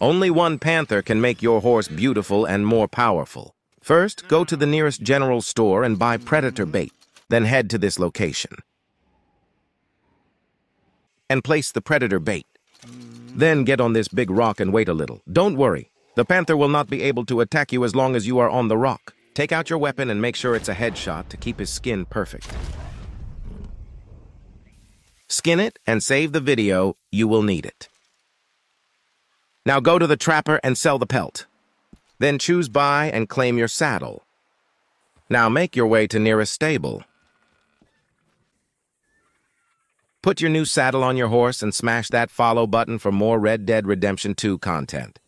Only one panther can make your horse beautiful and more powerful. First, go to the nearest general store and buy predator bait. Then head to this location. And place the predator bait. Then get on this big rock and wait a little. Don't worry. The panther will not be able to attack you as long as you are on the rock. Take out your weapon and make sure it's a headshot to keep his skin perfect. Skin it and save the video. You will need it. Now go to the trapper and sell the pelt. Then choose buy and claim your saddle. Now make your way to nearest stable. Put your new saddle on your horse and smash that follow button for more Red Dead Redemption 2 content.